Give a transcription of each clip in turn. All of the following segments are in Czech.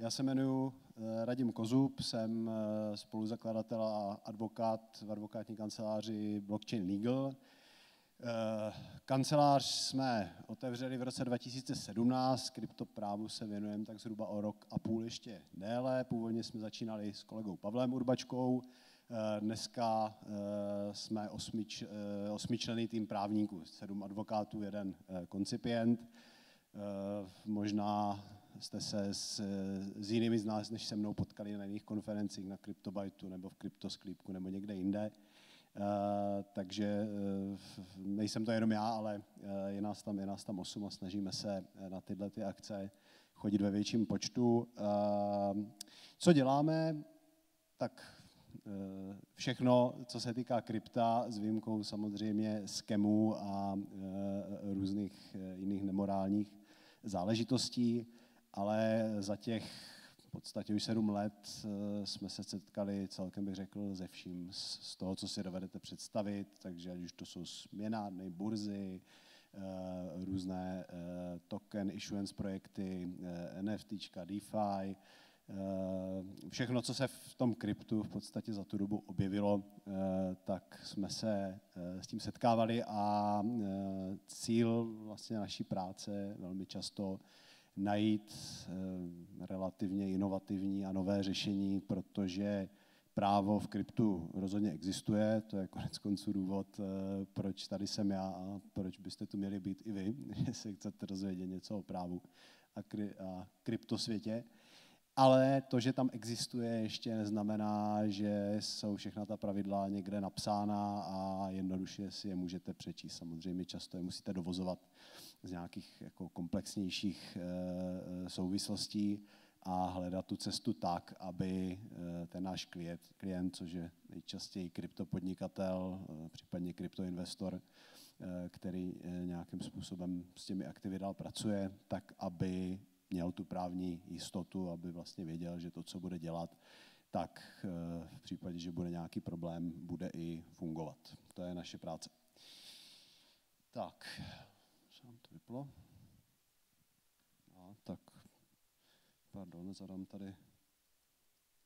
Já se jmenuji eh, Radim Kozub, jsem eh, spoluzakladatel a advokát v advokátní kanceláři Blockchain Legal. Eh, kancelář jsme otevřeli v roce 2017, kryptoprávu se věnujeme tak zhruba o rok a půl ještě déle. Původně jsme začínali s kolegou Pavlem Urbačkou, dneska jsme osmič, osmičlený tým právníků, sedm advokátů, jeden koncipient. Možná jste se s, s jinými z nás, než se mnou potkali na jiných konferencích, na CryptoBytu nebo v CryptoSklípku nebo někde jinde. Uh, takže uh, nejsem to jenom já, ale uh, je, nás tam, je nás tam osm a snažíme se na tyhle ty akce chodit ve větším počtu. Co děláme? Tak všechno, co se týká krypta, s výjimkou samozřejmě skemů a různých jiných nemorálních záležitostí ale za těch v podstatě už sedm let eh, jsme se setkali celkem bych řekl ze vším, z toho, co si dovedete představit, takže ať už to jsou směnárny, burzy, eh, různé eh, token issuance projekty, NFT, DeFi, všechno, co se v tom kryptu v podstatě za tu dobu objevilo, tak jsme se s tím setkávali a cíl vlastně naší práce velmi často najít eh, relativně inovativní a nové řešení, protože právo v kryptu rozhodně existuje, to je konec konců důvod, eh, proč tady jsem já a proč byste tu měli být i vy, jestli chcete rozvědět něco o právu a, kry, a kryptosvětě. Ale to, že tam existuje, ještě neznamená, že jsou všechna ta pravidla někde napsána a jednoduše si je můžete přečíst. Samozřejmě často je musíte dovozovat z nějakých jako komplexnějších eh, souvislostí a hledat tu cestu tak, aby eh, ten náš klient, klient což je nejčastěji kryptopodnikatel, eh, případně kryptoinvestor, který nějakým způsobem s těmi aktivy dál pracuje, tak aby měl tu právní jistotu, aby vlastně věděl, že to, co bude dělat, tak v případě, že bude nějaký problém, bude i fungovat. To je naše práce. Tak, vyplo. A tak, pardon, zadám tady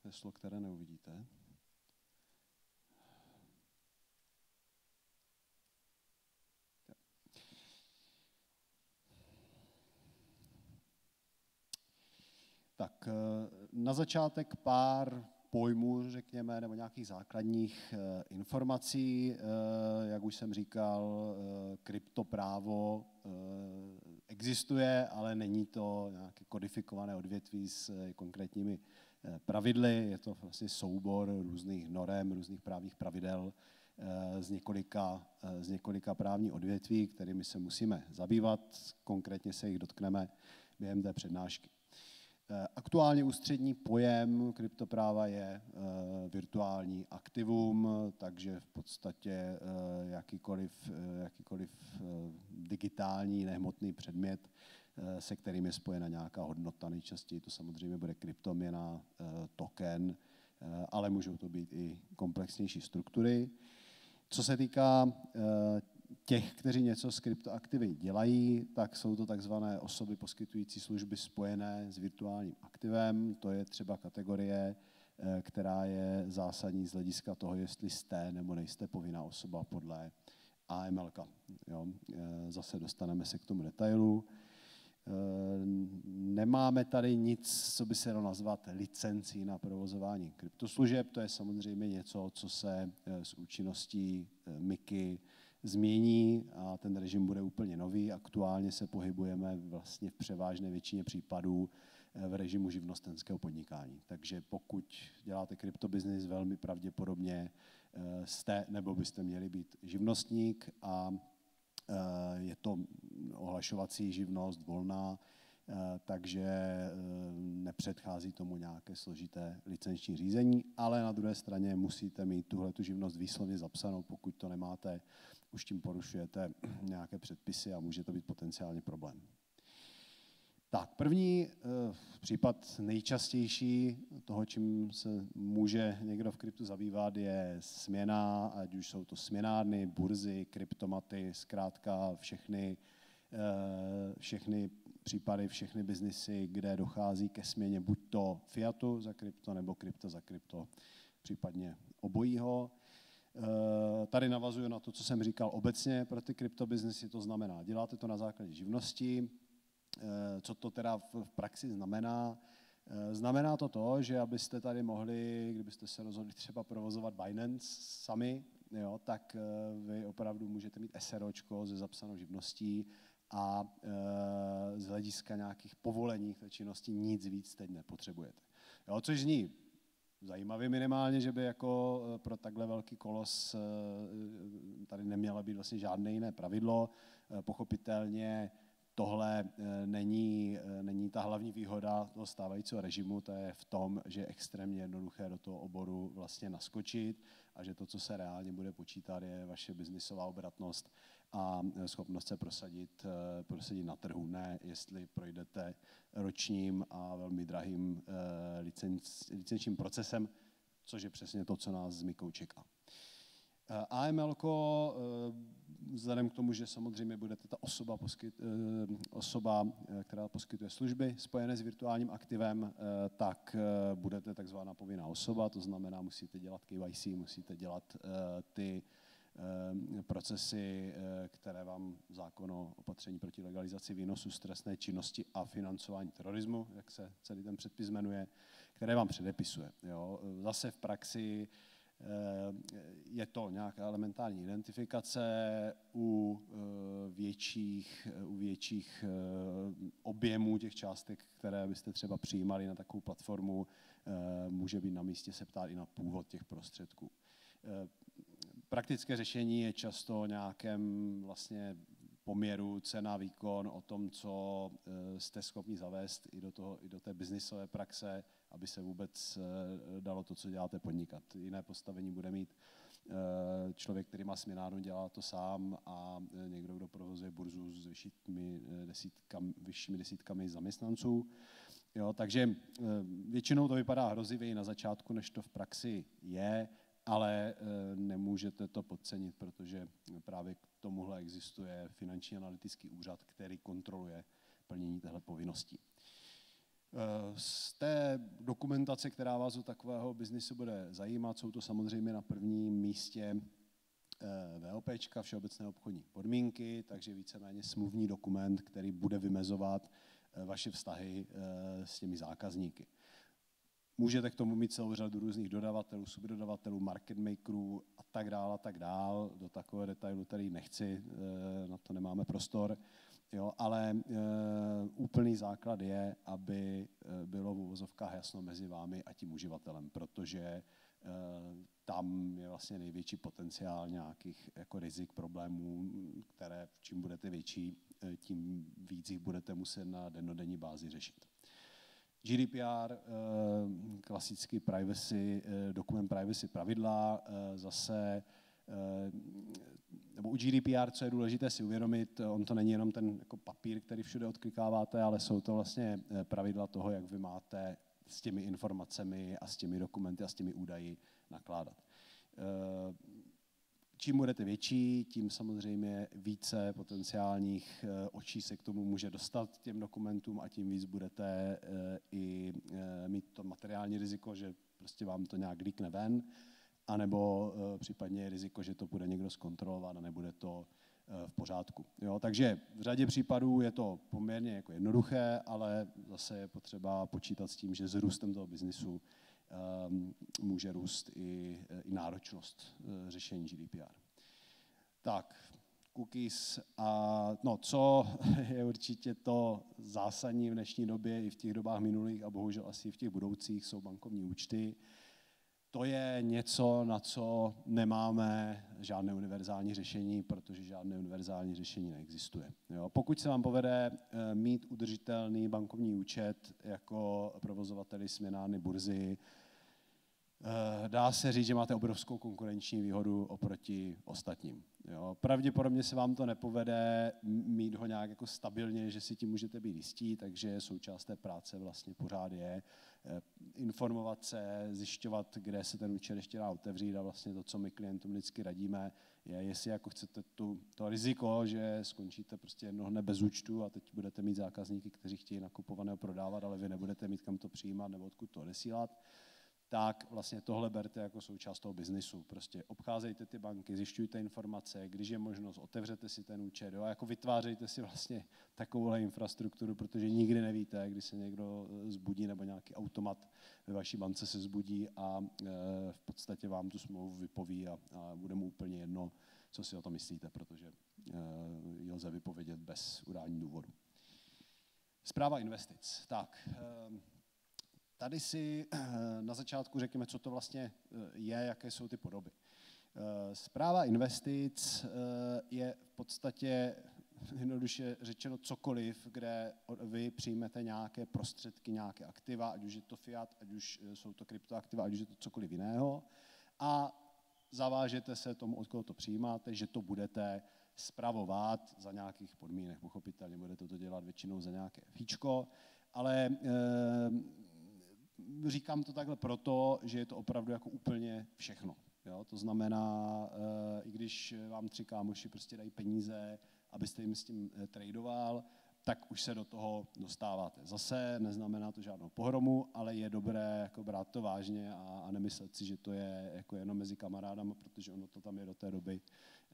heslo, které neuvidíte. Tak eh, na začátek pár pojmů, řekněme, nebo nějakých základních eh, informací. Eh, jak už jsem říkal, kryptoprávo existuje, ale není to nějaké kodifikované odvětví s konkrétními pravidly. Je to vlastně soubor různých norem, různých právních pravidel z několika, z několika právní odvětví, kterými se musíme zabývat. Konkrétně se jich dotkneme během té přednášky. Eh, aktuálně ústřední pojem kryptopráva je eh, virtuální aktivum, takže v podstatě eh, jakýkoliv, jakýkoliv digitální nehmotný předmět, se kterým je spojena nějaká hodnota. Nejčastěji to samozřejmě bude kryptoměna, token, ale můžou to být i komplexnější struktury. Co se týká těch, kteří něco s kryptoaktivy dělají, tak jsou to takzvané osoby poskytující služby spojené s virtuálním aktivem. To je třeba kategorie, eh, která je zásadní z hlediska toho, jestli jste nebo nejste povinná osoba podle AML. Jo, eh, zase dostaneme se k tomu detailu. Eh, nemáme tady nic, co by se dalo nazvat licencí na provozování kryptoslužeb. To je samozřejmě něco, co se s účinností MIKY změní a ten režim bude úplně nový. Aktuálně se pohybujeme vlastně v převážné většině případů eh, v režimu živnostenského podnikání. Takže pokud děláte kryptobiznis, velmi pravděpodobně eh, jste nebo byste měli být živnostník a eh, je to ohlašovací živnost volná, takže nepředchází tomu nějaké složité licenční řízení, ale na druhé straně musíte mít tuhle tu živnost výslovně zapsanou, pokud to nemáte už tím porušujete nějaké předpisy a může to být potenciálně problém. Tak, první uh, případ nejčastější toho, čím se může někdo v kryptu zabývat, je směna, ať už jsou to směnárny, burzy, kryptomaty, zkrátka všechny, všechny případy, všechny biznisy, kde dochází ke směně buď to fiatu za krypto, nebo krypto za krypto, případně obojího. Eh, tady navazuju na to, co jsem říkal obecně pro ty kryptobiznesy, to znamená, děláte to na základě živnosti, eh, co to teda v praxi znamená. Eh, znamená to to, že abyste tady mohli, kdybyste se rozhodli třeba provozovat Binance sami, jo, tak vy opravdu můžete mít SROčko se zapsanou živností a z hlediska nějakých povolení té činnosti nic víc teď nepotřebujete. Jo, což zní zajímavě minimálně, že by jako eh, pro takhle velký kolos eh, tady nemělo být vlastně žádné jiné pravidlo. Pochopitelně tohle není, není ta hlavní výhoda toho stávajícího režimu, to je v tom, že je extrémně jednoduché do toho oboru vlastně naskočit a že to, co se reálně bude počítat, je vaše biznisová obratnost a schopnost se prosadit, prosadit na trhu. Ne, jestli projdete ročním a velmi drahým eh, licenc, licenčním procesem, což je přesně to, co nás s Mikou čeká. Eh, AML, eh, vzhledem k tomu, že samozřejmě budete ta osoba, poskyt, osoba, která poskytuje služby spojené s virtuálním aktivem, tak budete takzvaná povinná osoba, to znamená, musíte dělat KYC, musíte dělat ty Eh, procesy, eh, které vám zákon o opatření proti legalizaci výnosu z trestné činnosti a financování terorismu, jak se celý ten předpis jmenuje, které vám předepisuje. Jo. Zase v praxi eh, je to nějaká elementární identifikace u větších, u větších objemů těch částek, které byste třeba přijímali na takovou platformu, může být na místě se ptát i na původ těch prostředků praktické řešení je často nějakém vlastně poměru cena, výkon, o tom, co eh, jste schopni zavést i do, toho, i do té biznisové praxe, aby se vůbec eh, dalo to, co děláte, podnikat. Jiné postavení bude mít eh, člověk, který má směnárnu, dělá to sám a někdo, kdo provozuje burzu s vyššími desítkami, vyššími desítkami zaměstnanců. Jo, takže většinou to vypadá hrozivě na začátku, než to v praxi je ale eh, nemůžete to podcenit, protože právě k tomuhle existuje finanční analytický úřad, který kontroluje plnění téhle povinnosti. Eh, z té dokumentace, která vás do takového biznisu bude zajímat, jsou to samozřejmě na prvním místě eh, VOP, Všeobecné obchodní podmínky, takže víceméně smluvní dokument, který bude vymezovat vaše vztahy s těmi zákazníky. Můžete k tomu mít celou řadu různých dodavatelů, subdodavatelů, market makerů a tak dále a tak dál. Do takové detailu tady nechci, eh, na to nemáme prostor. Jo, ale e, úplný základ je, aby eh, bylo v uvozovkách jasno mezi vámi a tím uživatelem, protože tam je vlastně největší potenciál nějakých jako rizik, problémů, které čím budete větší, tím víc jich budete muset na dennodenní bázi řešit. GDPR, eh, klasický privacy, eh, dokument privacy pravidla, eh, zase nebo u GDPR, co je důležité si uvědomit, on to není jenom ten jako papír, který všude odklikáváte, ale jsou to vlastně pravidla toho, jak vy máte s těmi informacemi a s těmi dokumenty a s těmi údaji nakládat čím budete větší, tím samozřejmě více potenciálních eh, očí se k tomu může dostat těm dokumentům a tím víc budete eh, i eh, mít to materiální riziko, že prostě vám to nějak líkne ven, anebo případně riziko, že to bude někdo zkontrolovat a nebude to v pořádku. Jo, takže v řadě případů je to poměrně jako jednoduché, ale zase je potřeba počítat s tím, že s růstem toho biznisu může růst i, i náročnost eh, řešení GDPR. Tak, cookies a no, co je určitě to zásadní v dnešní době i v těch dobách minulých a bohužel asi i v těch budoucích jsou bankovní účty. To je něco, na co nemáme žádné univerzální řešení, protože žádné univerzální řešení neexistuje. Jo? Pokud se vám povede eh, mít udržitelný bankovní účet jako provozovateli směnárny burzy, dá se říct, že máte obrovskou konkurenční výhodu oproti ostatním. Jo. Pravděpodobně se vám to nepovede mít ho nějak jako stabilně, že si tím můžete být jistí, takže součást té práce vlastně pořád je eh, informovat se, zjišťovat, kde se ten účet ještě dá otevřít a vlastně to, co my klientům vždycky radíme, je, jestli jako chcete tu, to riziko, že skončíte prostě jednoho dne bez účtu a teď budete mít zákazníky, kteří chtějí nakupovat nebo prodávat, ale vy nebudete mít kam to přijímat nebo odkud to odesílat, tak vlastně tohle berte jako součást toho biznisu. Prostě obcházejte ty banky, zjišťujte informace, když je možnost, otevřete si ten účet jo, a jako vytvářejte si vlastně takovouhle infrastrukturu, protože nikdy nevíte, kdy se někdo eh, zbudí nebo nějaký automat ve vaší bance se zbudí a e, v podstatě vám tu smlouvu vypoví a, a bude mu úplně jedno, co si o to myslíte, protože e, ji lze vypovědět bez udání důvodu. Zpráva investic. Tak, e, Tady si eh, na začátku řekněme, co to vlastně eh, je, jaké jsou ty podoby. Zpráva eh, investic je v podstatě jednoduše řečeno cokoliv, kde vy přijmete nějaké prostředky, nějaké aktiva, ať už je to fiat, ať už jsou to kryptoaktiva, ať už je to cokoliv jiného a zavážete se tomu, od koho to přijímáte, že to budete spravovat za nějakých podmínek. Pochopitelně budete to dělat většinou za nějaké fíčko, ale říkám to takhle proto, že je to opravdu jako úplně všechno. Jo? To znamená, eh, i když vám tři kámoši prostě dají peníze, abyste jim s tím eh, tradoval, tak už se do toho dostáváte. Zase neznamená to žádnou pohromu, ale je dobré jako brát to vážně a, a nemyslet si, že to je jako jenom mezi kamarádama, protože ono to tam je do té doby,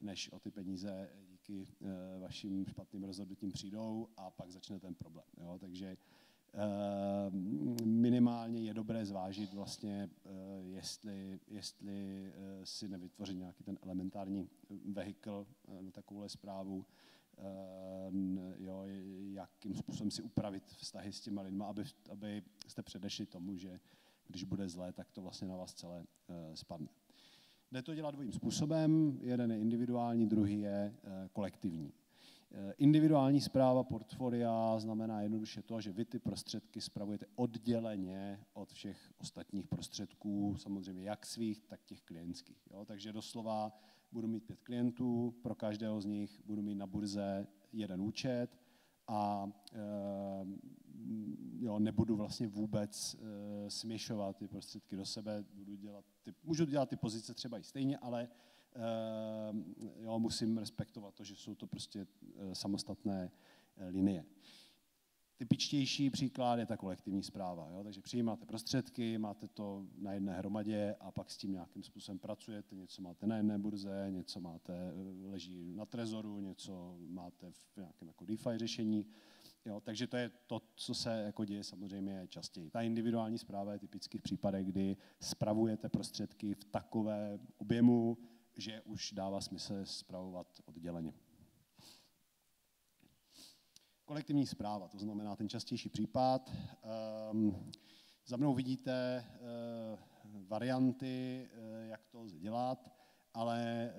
než o ty peníze díky e, vašim špatným rozhodnutím přijdou a pak začne ten problém. Jo? Takže minimálně je dobré zvážit vlastně, eh, jestli, jestli eh, si nevytvořit nějaký ten elementární vehikl na takovouhle zprávu, jo, jakým způsobem si upravit vztahy s těma lidma, aby, aby jste předešli tomu, že když bude zlé, tak to vlastně na vás celé spadne. Jde to dělat dvojím způsobem. Jeden je individuální, druhý je kolektivní. Eh, individuální zpráva portfolia znamená jednoduše to, že vy ty prostředky spravujete odděleně od všech ostatních prostředků, samozřejmě jak svých, tak těch klientských. Jo? Takže doslova budu mít pět klientů, pro každého z nich budu mít na burze jeden účet a e, jo, nebudu vlastně vůbec e, směšovat ty prostředky do sebe, budu dělat ty, můžu dělat ty pozice třeba i stejně, ale jo, musím respektovat to, že jsou to prostě eh, samostatné eh, linie. Typičtější příklad je ta kolektivní zpráva. Jo? Takže přijímáte prostředky, máte to na jedné hromadě a pak s tím nějakým způsobem pracujete. Něco máte na jedné burze, něco máte, eh, leží na trezoru, něco máte v nějakém jako DeFi řešení. Jo, takže to je to, co se jako děje samozřejmě častěji. Ta individuální zpráva je typicky v případech, kdy spravujete prostředky v takové objemu, že už dává smysl zpravovat odděleně. Kolektivní zpráva, to znamená ten častější případ. Um, za mnou vidíte uh, varianty, uh, jak to lze dělat, ale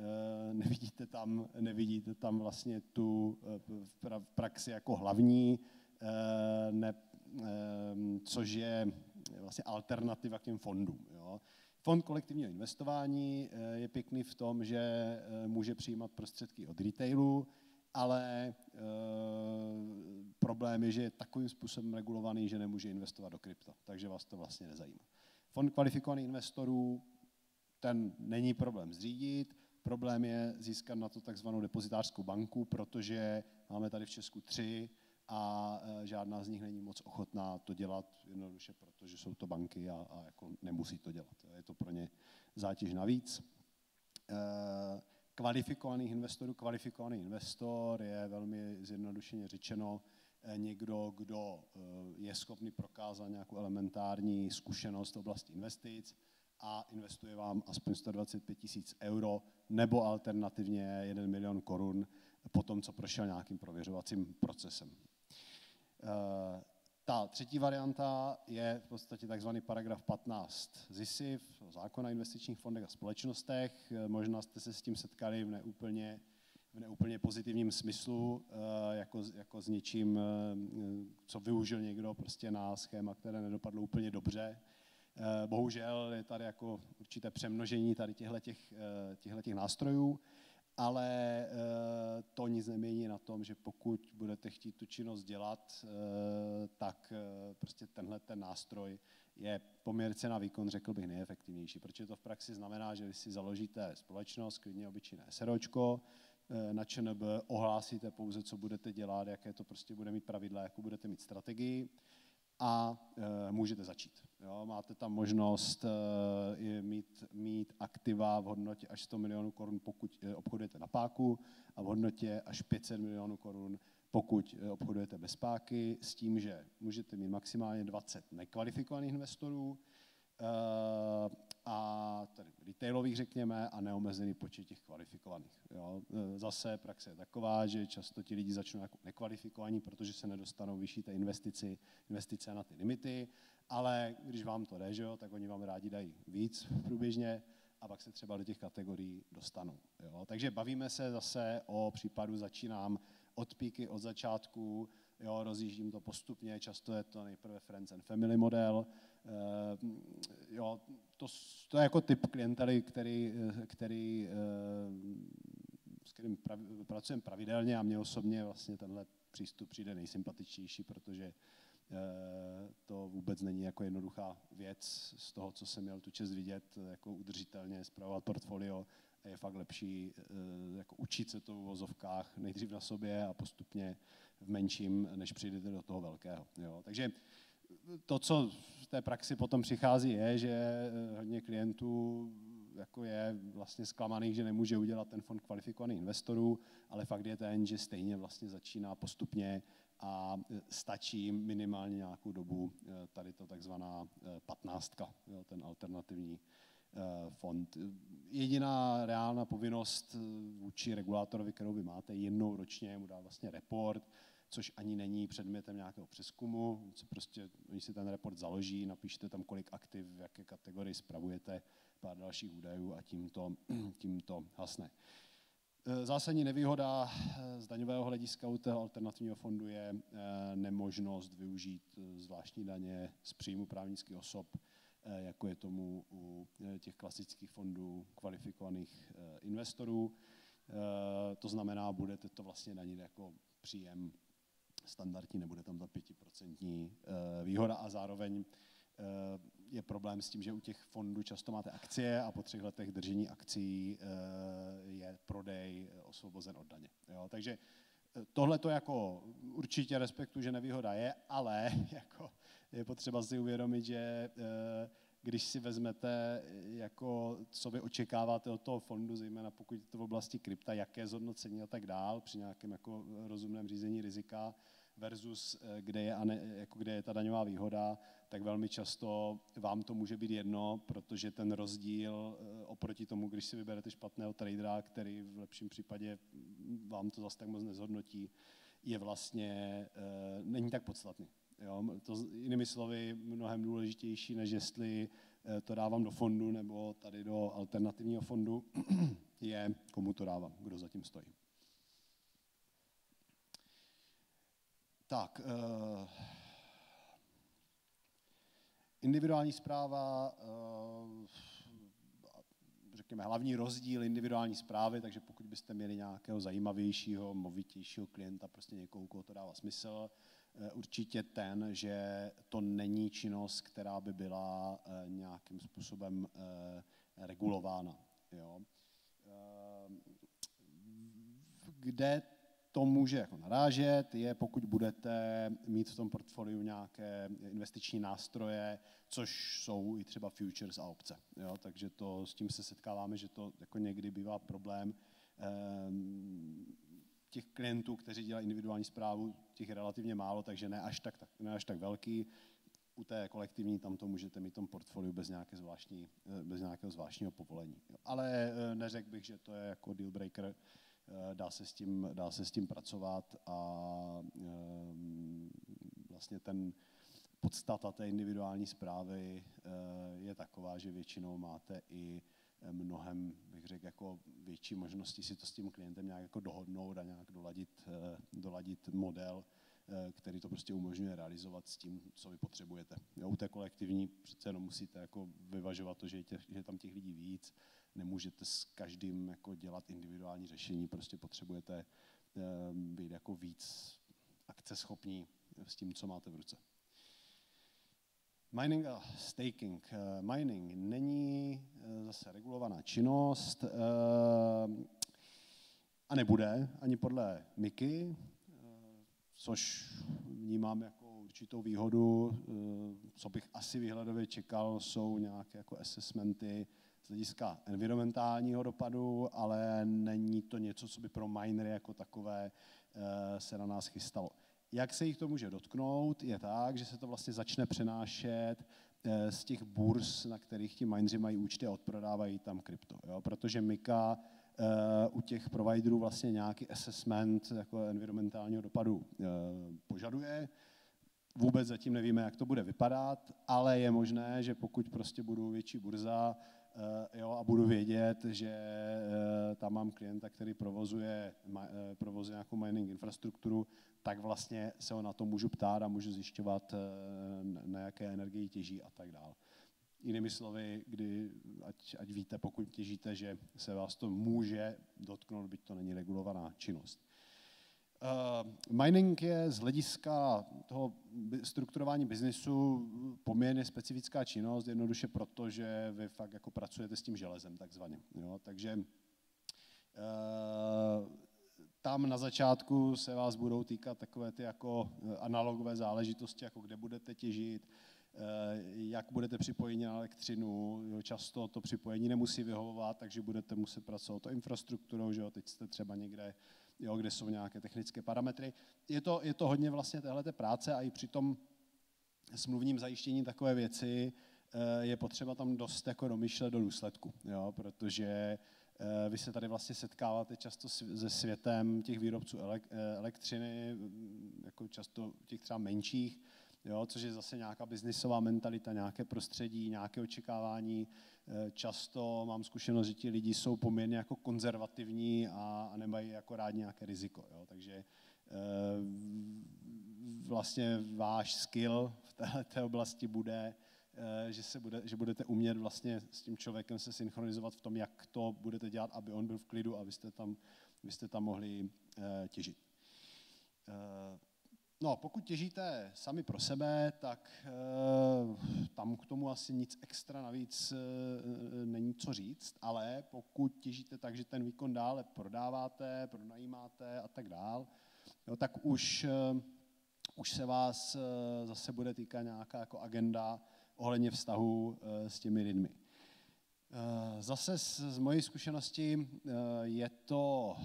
uh, nevidíte, tam, nevidíte tam vlastně tu v praxi jako hlavní, ne, což je vlastně alternativa k těm fondům. Jo. Fond kolektivního investování eh, je pěkný v tom, že eh, může přijímat prostředky od retailu, ale eh, problém je, že je takovým způsobem regulovaný, že nemůže investovat do krypta, takže vás to vlastně nezajímá. Fond kvalifikovaných investorů, ten není problém zřídit, problém je získat na to takzvanou depozitářskou banku, protože máme tady v Česku tři, a e, žádná z nich není moc ochotná to dělat jednoduše, protože jsou to banky a, a jako nemusí to dělat. Je to pro ně zátěž navíc. E, kvalifikovaných investorů, kvalifikovaný investor je velmi zjednodušeně řečeno e, někdo, kdo je schopný prokázat nějakou elementární zkušenost v oblasti investic a investuje vám aspoň 125 tisíc euro nebo alternativně 1 milion korun po tom, co prošel nějakým prověřovacím procesem. Eh, ta třetí varianta je v podstatě takzvaný paragraf 15 ZISIF, zákona o investičních fondech a společnostech. Eh, možná jste se s tím setkali v neúplně, v neúplně pozitivním smyslu, eh, jako, jako s něčím, co využil někdo prostě na schéma, které nedopadlo úplně dobře. Bohužel je tady jako určité přemnožení tady těchto těch nástrojů ale eh, to nic nemění na tom, že pokud budete chtít tu činnost dělat, eh, tak eh, prostě tenhle ten nástroj je poměr cena výkon, řekl bych, nejefektivnější, protože to v praxi znamená, že vy si založíte společnost, klidně obyčejné SROčko, na ČNB ohlásíte pouze, co budete dělat, jaké to prostě bude mít pravidla, jakou budete mít strategii a můžete začít. Jo, máte tam možnost e, mít, mít aktiva v hodnotě až 100 milionů korun, pokud e, obchodujete na páku, a v hodnotě až 500 milionů korun, pokud e, obchodujete bez páky, s tím, že můžete mít maximálně 20 nekvalifikovaných investorů, e, a tedy retailových, řekněme, a neomezený počet těch kvalifikovaných. Jo. Zase praxe je taková, že často ti lidi začnou jako nekvalifikovaní, protože se nedostanou vyšší té investici, investice na ty limity, ale když vám to jde, že jo, tak oni vám rádi dají víc průběžně a pak se třeba do těch kategorií dostanou. Jo. Takže bavíme se zase o případu, začínám od píky, od začátku, jo, rozjíždím to postupně, často je to nejprve Friends and Family model, Eh, jo, to, to je jako typ klientely, který, eh, který, eh, s kterým prav, pracujeme pravidelně a mě osobně vlastně tenhle přístup přijde nejsympatičnější, protože to vůbec není jako jednoduchá věc z toho, co jsem měl tu čest vidět, jako udržitelně zpravovat portfolio je fakt lepší jako učit se to v vozovkách nejdřív na sobě a postupně v menším, než přijdete do toho velkého. Jo. Takže to, co v té praxi potom přichází, je, že eh, hodně klientů jako je vlastně zklamaných, že nemůže udělat ten fond kvalifikovaných investorů, ale fakt je ten, že stejně vlastně začíná postupně a eh, stačí minimálně nějakou dobu eh, tady to takzvaná patnáctka, ten alternativní fond. Jediná reálná povinnost vůči regulátorovi, kterou vy máte, jednou ročně mu dá vlastně report, což ani není předmětem nějakého přeskumu. Co prostě, oni si ten report založí, napíšte tam, kolik aktiv, v jaké kategorii spravujete, pár dalších údajů a tím to, tím to hasne. E, zásadní nevýhoda e, z daňového hlediska u toho alternativního fondu je e, nemožnost využít zvláštní daně z příjmu právnických osob, jako je tomu u těch klasických fondů kvalifikovaných investorů. To znamená, budete to vlastně danit jako příjem standardní, nebude tam ta pětiprocentní eh, výhoda a zároveň eh, je problém s tím, že u těch fondů často máte akcie a po třech letech držení akcí eh, je prodej osvobozen od daně. Jo? Takže tohle to jako určitě respektu, že nevýhoda je, ale jako je potřeba si uvědomit, že když si vezmete, jako, co vy očekáváte od toho fondu, zejména pokud je to v oblasti krypta, jaké zhodnocení a tak dál, při nějakém jako rozumném řízení rizika versus eh, kde je, jako kde je ta daňová výhoda, tak velmi často vám to může být jedno, protože ten rozdíl eh, oproti tomu, když si vyberete špatného tradera, který v lepším případě vám to zase tak moc nezhodnotí, je vlastně, eh, není tak podstatný. Jo? To jinými slovy mnohem důležitější, než jestli to dávám do fondu nebo tady do alternativního fondu, je komu to dávám, kdo zatím stojí. Tak, eh, individuální zpráva, eh, řekněme, hlavní rozdíl individuální zprávy, takže pokud byste měli nějakého zajímavějšího, movitějšího klienta, prostě někoho, koho to dává smysl, Eh, určitě ten, že to není činnost, která by byla nějakým způsobem regulována. Jo. Kde to může jako narážet, je pokud budete mít v tom portfoliu nějaké investiční nástroje, což jsou i třeba futures a opce. Jo? Takže to, s tím se setkáváme, že to jako někdy bývá problém. Ehm, těch klientů, kteří dělají individuální zprávu, těch je relativně málo, takže ne až tak, ne až tak velký. U té kolektivní tam to můžete mít v tom portfoliu bez, nějaké zvláštní, eh, bez nějakého zvláštního povolení. Ale eh, neřekl bych, že to je jako deal breaker, dá se s tím, dá se s tím pracovat a vlastně ten podstata té individuální zprávy je taková, že většinou máte i mnohem, bych řekl, jako větší možnosti si to s tím klientem nějak jako dohodnout a nějak doladit, eh, doladit model, který to prostě umožňuje realizovat s tím, co vy potřebujete. Jo, u té kolektivní přece jenom musíte jako vyvažovat to, že je, těch, že je tam těch lidí víc, nemůžete s každým jako dělat individuální řešení, prostě potřebujete být jako víc akceschopní s tím, co máte v ruce. Mining a staking. Eh, mining není eh, zase regulovaná činnost eh, a nebude ani podle MIKY, což vnímám jako určitou výhodu. Co bych asi výhledově čekal, jsou nějaké jako assessmenty z hlediska environmentálního dopadu, ale není to něco, co by pro minery jako takové se na nás chystalo. Jak se jich to může dotknout, je tak, že se to vlastně začne přenášet eh, z těch burs, na kterých ti mineři mají účty a odprodávají tam krypto. Jo? Protože Mika uh, u těch providerů vlastně nějaký assessment jako environmentálního dopadu požaduje. Vůbec zatím nevíme, jak to bude vypadat, ale je možné, že pokud prostě budou větší burza, jo, a budu vědět, že uh, tam mám klienta, který provozuje, uh, provozuje nějakou mining infrastrukturu, tak vlastně se ho na to můžu ptát a můžu zjišťovat, eh, na jaké energii těží a tak dále. Jinými slovy, kdy, ať, ať víte, pokud těžíte, že se vás to může dotknout, byť to není regulovaná činnost. Uh, mining je z hlediska toho strukturování biznisu poměrně specifická činnost, jednoduše proto, že vy fakt jako pracujete s tím železem takzvaně. Jo? Takže uh, tam na začátku se vás budou týkat takové ty jako eh, analogové záležitosti, jako kde budete těžit, eh, jak budete připojeni na elektřinu. Často to připojení nemusí vyhovovat, takže budete muset pracovat o infrastrukturou, že jo? teď jste třeba někde, jo, kde jsou nějaké technické parametry. Je to, je to hodně vlastně téhle práce a i při tom smluvním zajištění takové věci eh, je potřeba tam dost jako domýšlet do důsledku, jo? protože Eh, vy se tady vlastně setkáváte často se světem těch výrobců eh, elektřiny, mm, jako často těch třeba menších, jo, což je zase nějaká biznisová mentalita, nějaké prostředí, nějaké očekávání. Eh, často mám zkušenost, že ti lidi jsou poměrně jako konzervativní a, a nemají jako rád nějaké riziko. Jo. Takže vlastně váš skill v této oblasti bude Eh, že, se bude, že budete umět vlastně s tím člověkem se synchronizovat v tom, jak to budete dělat, aby on byl v klidu a vy jste tam, vy jste tam mohli těžit. No, pokud těžíte sami pro sebe, tak uh, tam k tomu asi nic extra navíc uh, není co říct, ale pokud těžíte tak, že ten výkon dále prodáváte, pronajímáte a tak dál, jo, tak už, už se vás zase bude týkat nějaká jako agenda, ohledně vztahu eh, s těmi lidmi. Eh, zase z, z mojí zkušenosti eh, je to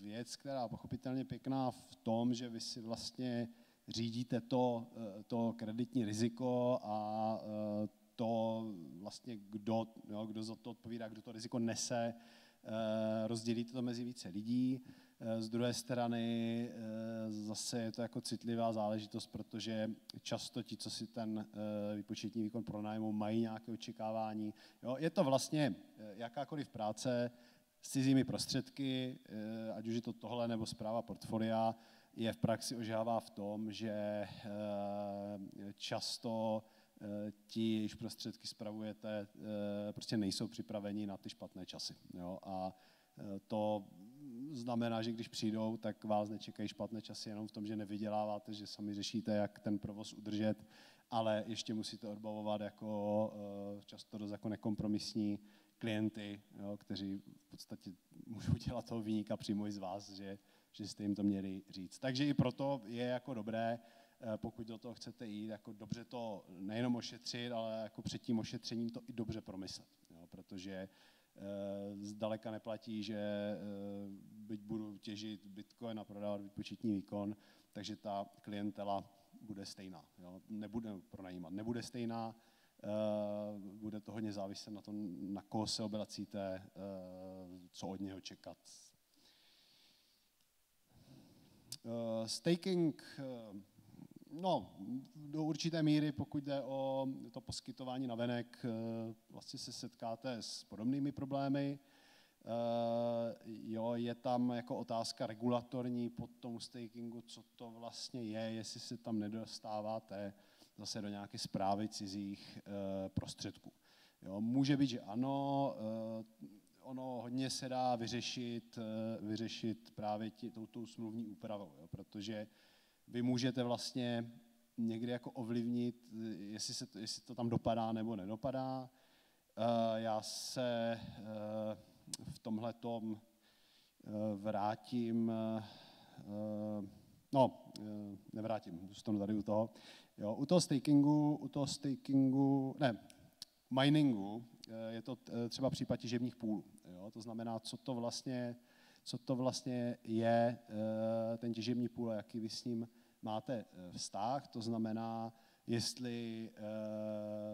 věc, která pochopitelně pěkná v tom, že vy si vlastně řídíte to, to kreditní riziko a to vlastně, kdo, jo, kdo za to odpovídá, kdo to riziko nese, rozdělíte to mezi více lidí. Z druhé strany eh, zase je to jako citlivá záležitost, protože často ti, co si ten eh, výpočetní výkon pronájmou, mají nějaké očekávání. Jo, je to vlastně eh, jakákoliv práce s cizími prostředky, ať už je to tohle nebo zpráva portfolia, je v praxi ožává v tom, že často ti, jejichž prostředky spravujete, prostě nejsou připraveni na ty špatné časy. Jo? A to znamená, že když přijdou, tak vás nečekají špatné časy jenom v tom, že nevyděláváte, že sami řešíte, jak ten provoz udržet, ale ještě musíte odbavovat jako eh, často dost jako nekompromisní klienty, jo, kteří v podstatě můžou dělat toho výnika přímo i z vás, že, že jste jim to měli říct. Takže i proto je jako dobré, eh, pokud do toho chcete jít, jako dobře to nejenom ošetřit, ale jako před tím ošetřením to i dobře promyslet. Jo, protože Eh, zdaleka neplatí, že eh, byť budu těžit bitcoin a prodávat výpočetní výkon, takže ta klientela bude stejná. Jo? Nebude pronajímat, nebude stejná, bude to hodně záviset na tom, na koho se obracíte, co od něho čekat. Staking No, do určité míry, pokud jde o to poskytování navenek, eh, vlastně se setkáte s podobnými problémy. jo, je tam jako otázka regulatorní pod tomu stakingu, co to vlastně je, jestli se tam nedostáváte zase do nějaké zprávy cizích prostředků. Jo, může být, že ano, ono hodně se dá vyřešit, vyřešit právě tí, touto smluvní úpravou, jo, protože vy můžete vlastně někdy jako ovlivnit, jestli, se to, jestli to tam dopadá nebo nedopadá. Eh, já se eh, v tomhle tom eh, vrátím, no, nevrátím, zůstanu tady u toho. Jo, u toho stakingu, u toho stakingu, ne, miningu, je to třeba případ těžebních půlů. Jo, to znamená, co to vlastně, co to vlastně je ten těžební půl a jaký vy s ním máte eh, vztah, to znamená, jestli eh,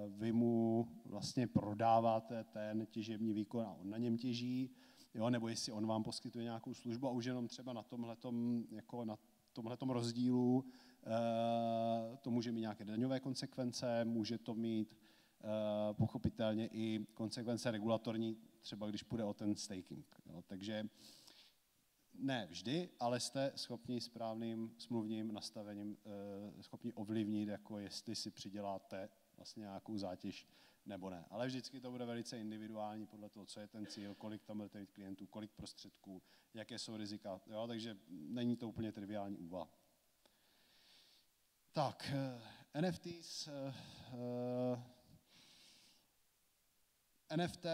vy mu vlastně prodáváte ten těžební výkon a on na něm těží, jo, nebo jestli on vám poskytuje nějakou službu a už jenom třeba na tomhletom, jako na tomhletom rozdílu eh, to může mít nějaké daňové konsekvence, může to mít pochopitelně i konsekvence regulatorní, třeba když půjde o ten staking. Jo. Takže ne vždy, ale jste schopni správným smluvním nastavením eh, schopni ovlivnit, jako jestli si přiděláte vlastně nějakou zátěž nebo ne. Ale vždycky to bude velice individuální podle toho, co je ten cíl, kolik tam budete mít klientů, kolik prostředků, jaké jsou rizika. Jo? Takže není to úplně triviální úvaha. Tak, eh, NFTs. Uh, NFT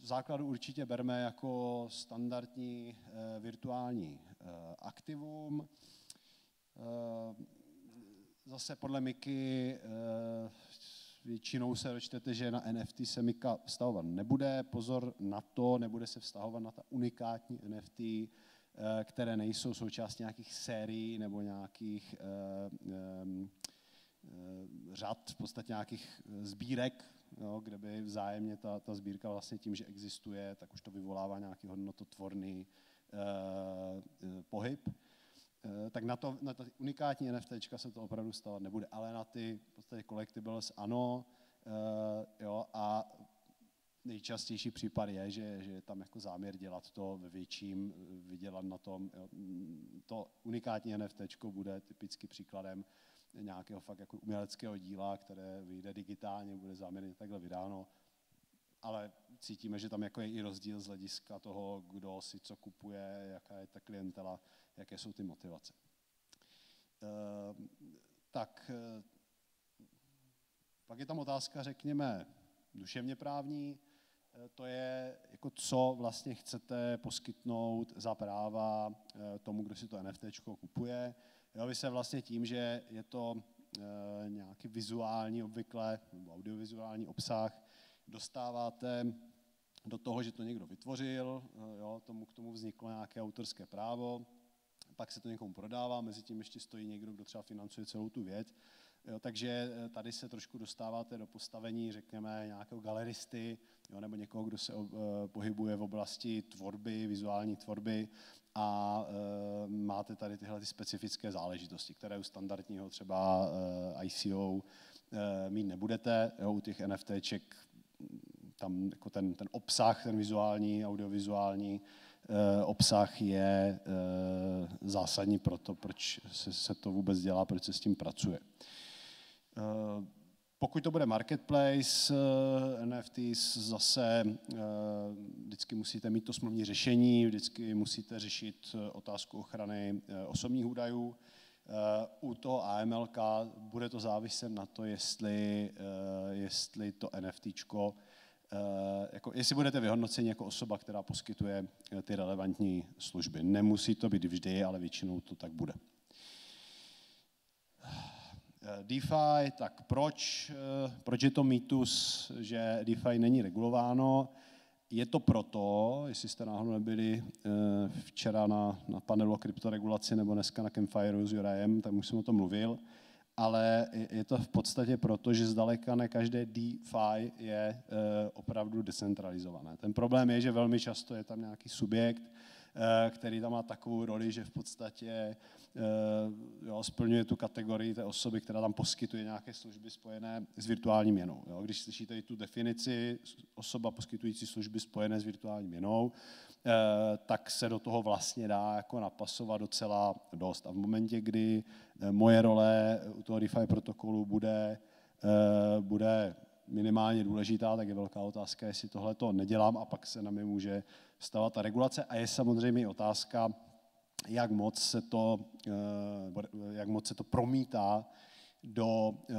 v základu určitě berme jako standardní eh, virtuální eh, aktivum. Eh, zase podle Miky většinou se dočtete, že na NFT se Mika vztahovat nebude. Pozor na to, nebude se vztahovat na ta unikátní NFT, které nejsou součástí nějakých sérií nebo nějakých řad, v podstatě nějakých sbírek jo, kde by vzájemně ta, ta sbírka vlastně tím, že existuje, tak už to vyvolává nějaký hodnototvorný pohyb. Tak na, to, na ty unikátní NFT se to opravdu stávat nebude, ale na ty v podstatě collectibles ano. Uh, jo, a nejčastější případ je, že, že je tam jako záměr dělat to ve větším, vydělat na tom. Jo. To unikátní NFT bude typicky příkladem nějakého fakt jako uměleckého díla, které vyjde digitálně, bude záměrně takhle vydáno, ale cítíme, že tam jako je i rozdíl z hlediska toho, kdo si co kupuje, jaká je ta klientela, jaké jsou ty motivace. E, tak e, pak je tam otázka, řekněme, duševně právní, to je, jako co vlastně chcete poskytnout za práva e, tomu, kdo si to NFT kupuje. Jo, vy se vlastně tím, že je to e, nějaký vizuální obvykle, nebo audiovizuální obsah, dostáváte do toho, že to někdo vytvořil, jo, tomu, k tomu vzniklo nějaké autorské právo, pak se to někomu prodává, mezi tím ještě stojí někdo, kdo třeba financuje celou tu věc. Jo, takže eh, tady se trošku dostáváte do postavení, řekněme, nějakého galeristy jo, nebo někoho, kdo se uh, pohybuje v oblasti tvorby, vizuální tvorby a uh, máte tady tyhle ty specifické záležitosti, které u standardního třeba uh, ICO uh, mít nebudete. Jo, u těch NFTček tam jako ten, ten obsah, ten vizuální, audiovizuální uh, obsah je uh, zásadní pro to, proč se, se to vůbec dělá, proč se s tím pracuje. Uh, pokud to bude marketplace, eh, NFTs zase eh, vždycky musíte mít to smluvní řešení, vždycky musíte řešit eh, otázku ochrany osobních údajů. U toho AMLK bude to záviset na to, jestli, jestli to NFTčko, jako, jestli budete vyhodnoceni jako osoba, která poskytuje ty relevantní služby. Nemusí to být vždy, ale většinou to tak bude. Eh, DeFi, tak proč, eh, proč je to mýtus, že DeFi není regulováno? Je to proto, jestli jste náhodou nebyli eh, včera na, na panelu o kryptoregulaci nebo dneska na Campfire s Jurajem, tak už jsem o tom mluvil, ale je to v podstatě proto, že zdaleka ne každé DeFi je opravdu decentralizované. Ten problém je, že velmi často je tam nějaký subjekt, který tam má takovou roli, že v podstatě jo, splňuje tu kategorii té osoby, která tam poskytuje nějaké služby spojené s virtuální měnou. Jo. Když slyšíte tu definici osoba poskytující služby spojené s virtuální měnou, tak se do toho vlastně dá jako napasovat docela dost. A v momentě, kdy moje role u toho DeFi protokolu bude, bude minimálně důležitá, tak je velká otázka, jestli tohle to nedělám a pak se na mě může stavat ta regulace. A je samozřejmě otázka, jak moc se to, eh, jak moc se to promítá do, eh,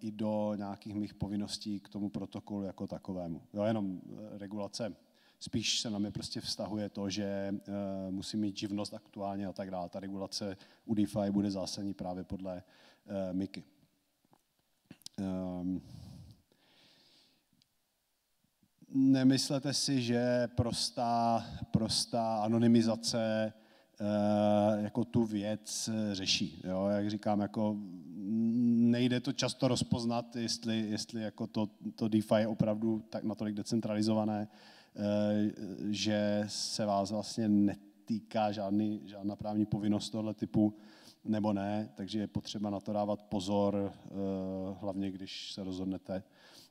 i do nějakých mých povinností k tomu protokolu jako takovému. Jo, jenom eh, regulace spíš se na mě prostě vztahuje to, že musím mít živnost aktuálně a tak dále. Ta regulace u DeFi bude zásadní právě podle MIKY. Um, nemyslete si, že prostá, prostá anonymizace jako tu věc řeší. Jo? Jak říkám, jako nejde to často rozpoznat, jestli, jestli jako to, to DeFi je opravdu tak natolik decentralizované, eh, že se vás vlastně netýká žádný, žádná právní povinnost tohle typu, nebo ne, takže je potřeba na to dávat pozor, eh, hlavně když se rozhodnete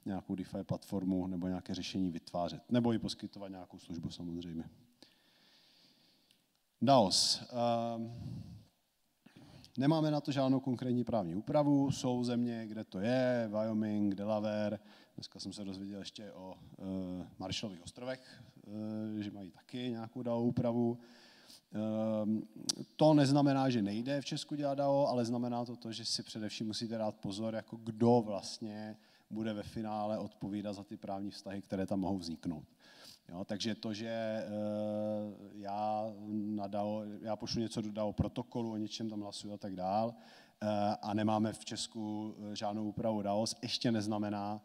nějakou DeFi platformu nebo nějaké řešení vytvářet, nebo i poskytovat nějakou službu samozřejmě. DAOS. Ehm, nemáme na to žádnou konkrétní právní úpravu, jsou země, kde to je, Wyoming, Delaware, dneska jsem se dozvěděl ještě o uh, Marshallových ostrovech, uh, že mají taky nějakou DAO úpravu. Ehm, to neznamená, že nejde v Česku dělat DAO, ale znamená to to, že si především musíte dát pozor, jako kdo vlastně bude ve finále odpovídat za ty právní vztahy, které tam mohou vzniknout. Jo, takže to, že e, já, na DAO, já pošlu něco do DAO protokolu, o něčem tam hlasuju a tak dál, e, a nemáme v Česku eh, žádnou úpravu DAOS, ještě neznamená,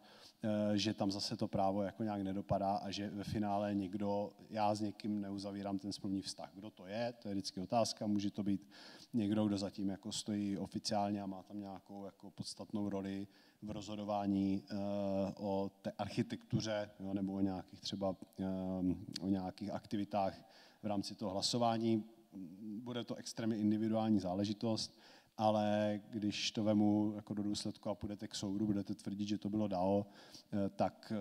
že tam zase to právo jako nějak nedopadá a že ve finále někdo, já s někým neuzavírám ten smluvní vztah. Kdo to je, to je vždycky otázka, může to být někdo, kdo zatím jako stojí oficiálně a má tam nějakou jako podstatnou roli, v rozhodování eh, o té architektuře jo, nebo o nějakých třeba eh, o nějakých aktivitách v rámci toho hlasování. Bude to extrémně individuální záležitost, ale když to vemu jako do důsledku a půjdete k soudu, budete tvrdit, že to bylo DAO, eh, tak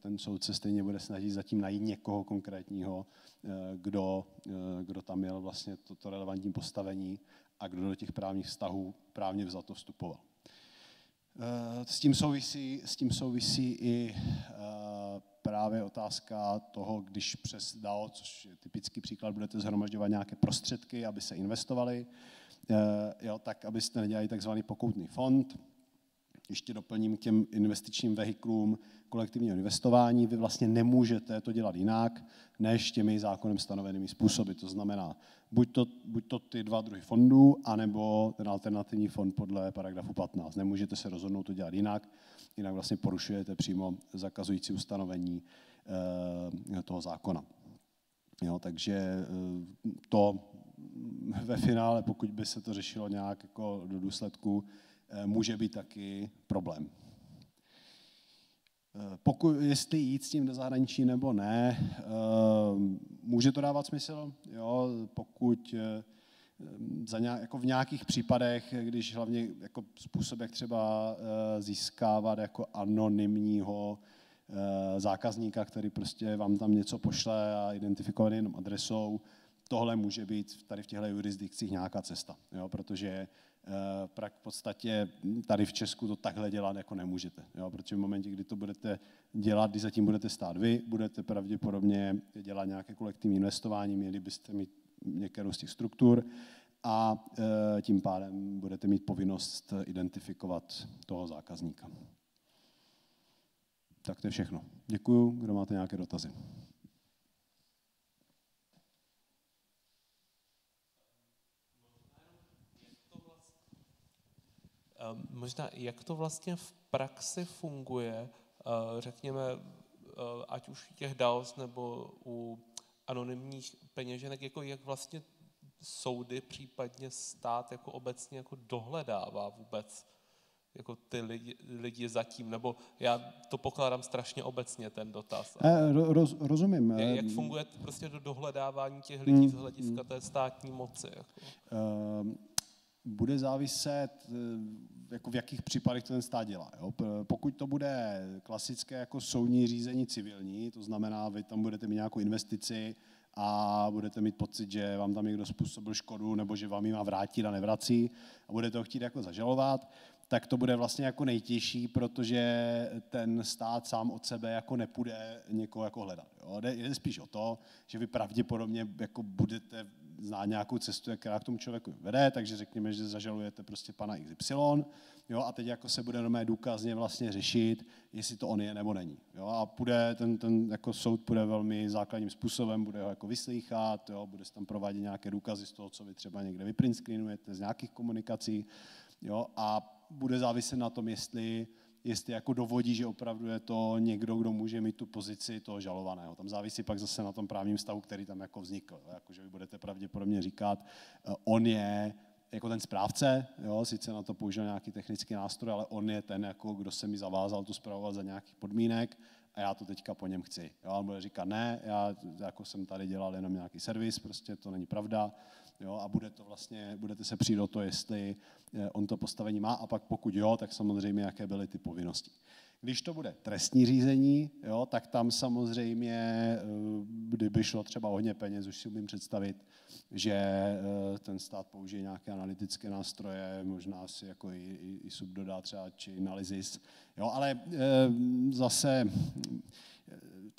ten soudce stejně bude snažit zatím najít někoho konkrétního, kdo, kdo tam měl vlastně toto relevantní postavení a kdo do těch právních vztahů právně vzato vstupoval. Eh, s tím souvisí, s tím souvisí i eh, právě otázka toho, když přes DAO, což je typický příklad, budete zhromažďovat nějaké prostředky, aby se investovaly, eh, jo, tak abyste nedělali takzvaný pokoutný fond, ještě doplním k těm investičním vehiklům kolektivního investování, vy vlastně nemůžete to dělat jinak, než těmi zákonem stanovenými způsoby. To znamená, buď to, buď to ty dva druhy fondů, anebo ten alternativní fond podle paragrafu 15. Nemůžete se rozhodnout to dělat jinak, jinak vlastně porušujete přímo zakazující ustanovení e, toho zákona. Jo, takže e, to ve finále, pokud by se to řešilo nějak jako do důsledku, může být taky problém. Eh, pokud, jestli jít s tím do zahraničí nebo ne, eh, může to dávat smysl, jo, pokud za nějak, jako v nějakých případech, když hlavně jako způsob, jak třeba získávat jako anonymního zákazníka, který prostě vám tam něco pošle a identifikovaný jenom adresou, tohle může být tady v těchto jurisdikcích nějaká cesta, jo, protože Eh, v podstatě tady v Česku to takhle dělat jako nemůžete. Jo? Protože v momentě, kdy to budete dělat, když zatím budete stát vy, budete pravděpodobně dělat nějaké kolektivní investování, měli byste mít některou z těch struktur a e, tím pádem budete mít povinnost identifikovat toho zákazníka. Tak to je všechno. Děkuju. Kdo máte nějaké dotazy? Možná, jak to vlastně v praxi funguje, eh, řekněme, eh, ať už u těch DAOs nebo u anonymních peněženek, jako jak vlastně soudy, případně stát jako obecně jako dohledává vůbec jako ty lidi, lidi zatím, nebo já to pokládám strašně obecně, ten dotaz. Eh, roz, rozumím. Jak, funguje prostě do dohledávání těch lidí z hmm, hlediska hmm. té státní moci? Jako? Uh, bude záviset, jako v jakých případech to ten stát dělá. Jo? Pokud to bude klasické jako soudní řízení civilní, to znamená, vy tam budete mít nějakou investici, a budete mít pocit, že vám tam někdo způsobil škodu nebo že vám ji má vrátit a nevrací a budete ho chtít jako zažalovat, tak to bude vlastně jako nejtěžší, protože ten stát sám od sebe jako nepůjde někoho jako hledat. Jo? Jde spíš o to, že vy pravděpodobně jako budete znát nějakou cestu, která k tomu člověku vede, takže řekněme, že zažalujete prostě pana XY, jo, a teď jako se bude normálně důkazně vlastně řešit, jestli to on je nebo není. Jo, a bude, ten, ten jako soud bude velmi základním způsobem, bude ho jako vyslýchat, jo, bude se tam provádět nějaké důkazy z toho, co vy třeba někde vyprintscreenujete z nějakých komunikací, jo, a bude záviset na tom, jestli jestli jako dovodí, že opravdu je to někdo, kdo může mít tu pozici toho žalovaného. Tam závisí pak zase na tom právním stavu, který tam jako vznikl. Jako, že vy budete pravděpodobně říkat, eh, on je jako ten správce, jo, sice na to použil nějaký technický nástroj, ale on je ten, jako, kdo se mi zavázal tu zpravovat za nějakých podmínek a já to teďka po něm chci. Jo, on bude říkat, ne, já jako jsem tady dělal jenom nějaký servis, prostě to není pravda, jo, a bude to vlastně, budete se přijít o to, jestli eh, on to postavení má a pak pokud jo, tak samozřejmě jaké byly ty povinnosti. Když to bude trestní řízení, jo, tak tam samozřejmě, eh, kdyby šlo třeba hodně peněz, už si umím představit, že eh, ten stát použije nějaké analytické nástroje, možná si jako i, i, i subdodá třeba či analyzis, jo, ale zase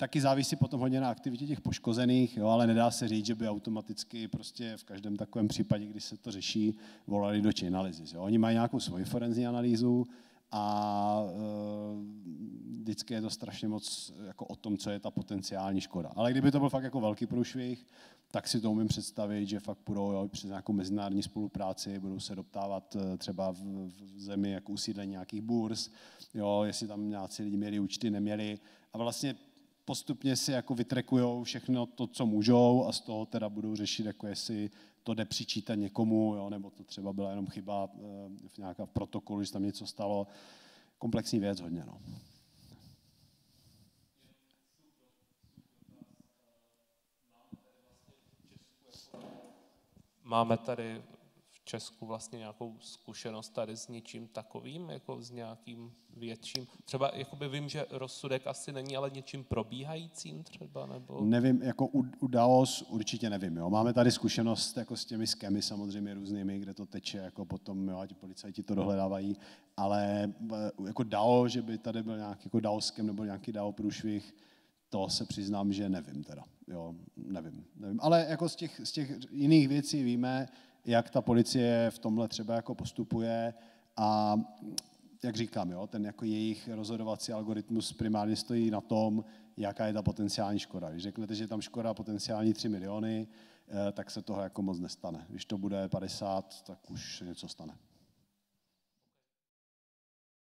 taky závisí potom hodně na aktivitě těch poškozených, jo, ale nedá se říct, že by automaticky prostě v každém takovém případě, kdy se to řeší, volali do. Jo. Oni mají nějakou svoji forenzní analýzu a e, vždycky je to strašně moc jako o tom, co je ta potenciální škoda. Ale kdyby to byl fakt jako velký průšvih, tak si to umím představit, že fakt budou jo, přes nějakou mezinárodní spolupráci, budou se doptávat e, třeba v, v zemi jako usídlení nějakých burs, jo, jestli tam nějací lidi měli účty, neměli. A vlastně postupně si jako vytrekují všechno to, co můžou a z toho teda budou řešit, jako jestli to jde přičítat někomu, jo, nebo to třeba byla jenom chyba eh, v nějaká protokolu, že tam něco stalo. Komplexní věc hodně. No. Máme tady Česku vlastně nějakou zkušenost tady s něčím takovým, jako s nějakým větším? Třeba jakoby vím, že rozsudek asi není, ale něčím probíhajícím třeba? Nebo... Nevím, jako u, u DAOS určitě nevím. Jo. Máme tady zkušenost jako s těmi skemy samozřejmě různými, kde to teče, jako potom jo, ti policajti to dohledávají, ale eh, jako DAO, že by tady byl nějaký jako DAO skem nebo nějaký DAO průšvih, to se přiznám, že nevím teda. Jo, nevím, nevím. Ale jako z těch, z těch jiných věcí víme, jak ta policie v tomhle třeba jako postupuje a jak říkám, jo, ten jako jejich rozhodovací algoritmus primárně stojí na tom, jaká je ta potenciální škoda. Když řeknete, že je tam škoda potenciální 3 miliony, eh, tak se toho jako moc nestane. Když to bude 50, tak už něco stane.